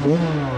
Música uhum.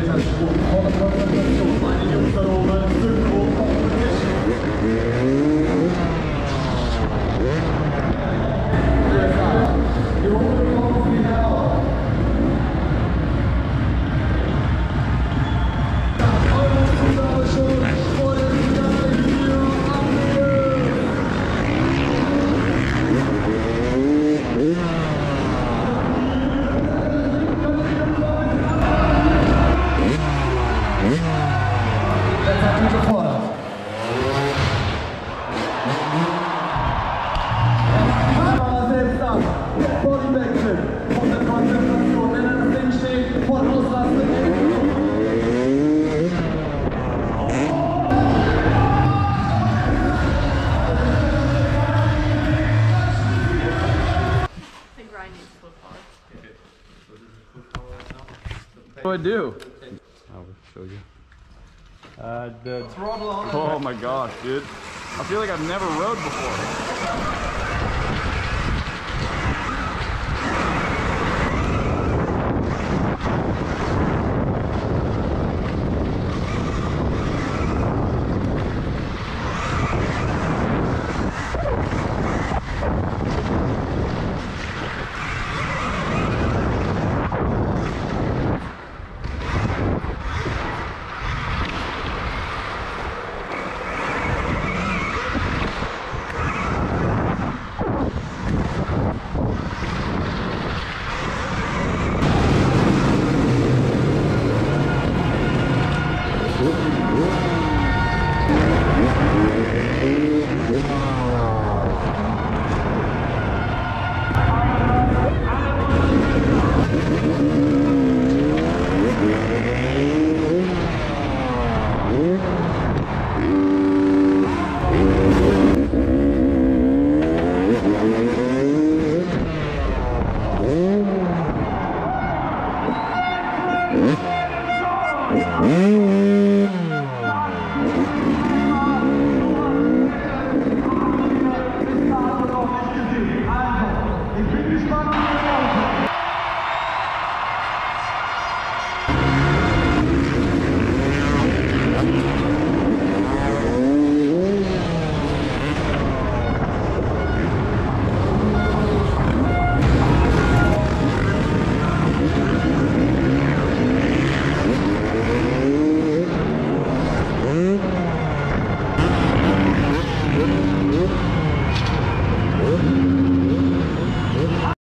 Thank you. do I do? I'll show you. Uh, the, oh my gosh, dude. I feel like I've never rode before.